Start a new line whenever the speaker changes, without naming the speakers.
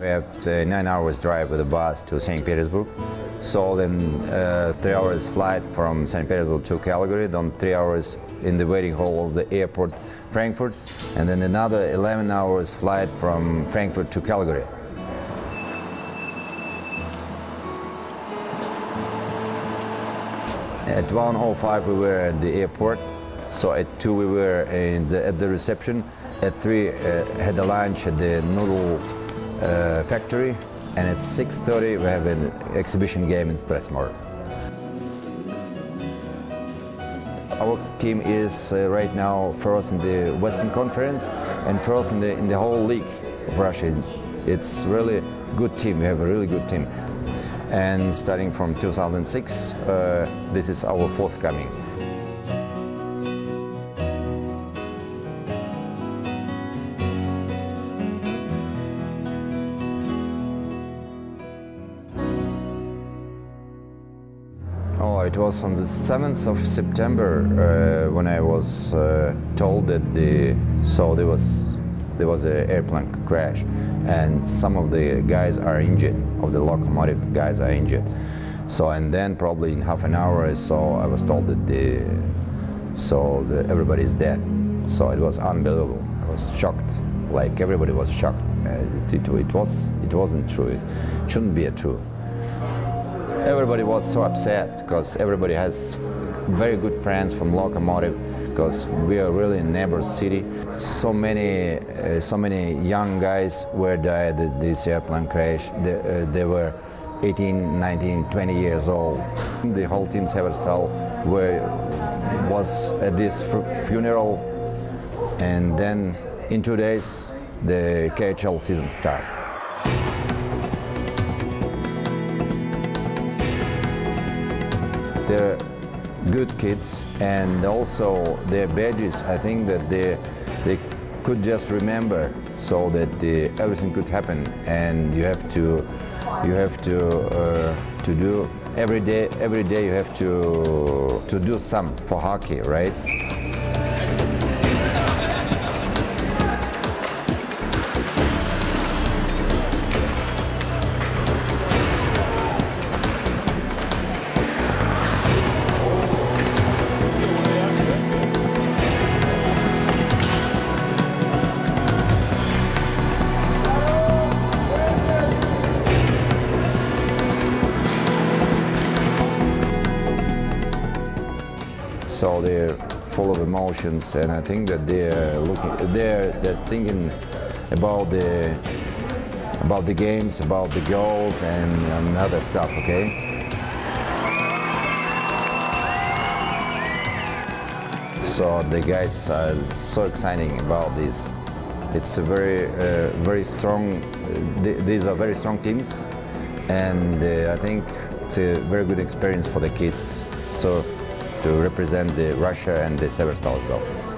We have nine hours drive with the bus to St. Petersburg. So then uh, three hours flight from St. Petersburg to Calgary, then three hours in the waiting hall of the airport, Frankfurt, and then another 11 hours flight from Frankfurt to Calgary. At 1.05 we were at the airport, so at 2 we were the, at the reception, at 3 uh, had a lunch at the noodle uh, factory, and at 6.30 we have an exhibition game in Strathmore. Our team is uh, right now first in the Western Conference and first in the, in the whole league of Russia. It's really good team, we have a really good team. And starting from 2006, uh, this is our forthcoming. It was on the 7th of September uh, when I was uh, told that the so there was there was an airplane crash and some of the guys are injured of the Lokomotiv guys are injured. So and then probably in half an hour or so I was told that the so the, everybody is dead. So it was unbelievable. I was shocked. Like everybody was shocked. Uh, it, it, it was it wasn't true. It shouldn't be a true everybody was so upset because everybody has very good friends from Lokomotiv because we are really a neighbor city. So many uh, so many young guys were died at this airplane crash. They, uh, they were 18 19 20 years old. The whole team Severstal were was at this funeral. And then in two days the KHL season started they're good kids and also their badges I think that they they could just remember so that the, everything could happen. And you have to you have to uh, to do every day every day you have to to do some for hockey right so they're full of emotions and I think that they're looking they're they're thinking about the about the games about the goals and, other stuff okay? So the guys are so exciting about this. It's a very uh, very strong uh, th these are very strong teams and uh, I think it's a very good experience for the kids. So to represent the Russia and the Severstal as well.